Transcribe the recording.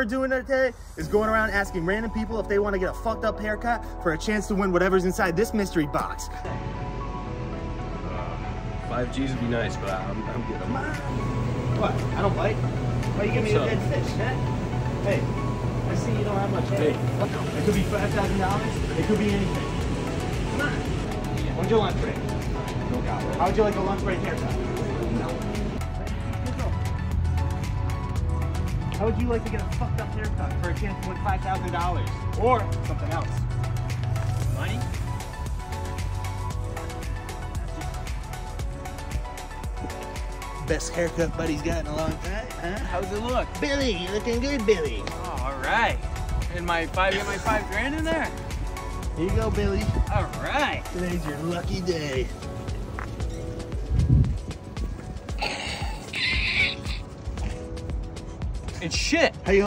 we're doing today is going around asking random people if they want to get a fucked up haircut for a chance to win whatever's inside this mystery box. Five G's would be nice, but I'm, I'm good. I'm, What? I don't bite? Why you give me a What's dead fish, huh? Hey, I see you don't have much hair. It could be $5,000. It could be anything. Come on. When's your lunch break? No problem. How would you like a lunch break haircut? How would you like to get a fucked up haircut for a chance to win $5,000? Or something else? Money? Best haircut buddy's got in a long time, huh? How's it look? Billy, you looking good, Billy. Oh, all right. And my five, get my five grand in there. Here you go, Billy. All right. Today's your lucky day. It's shit. You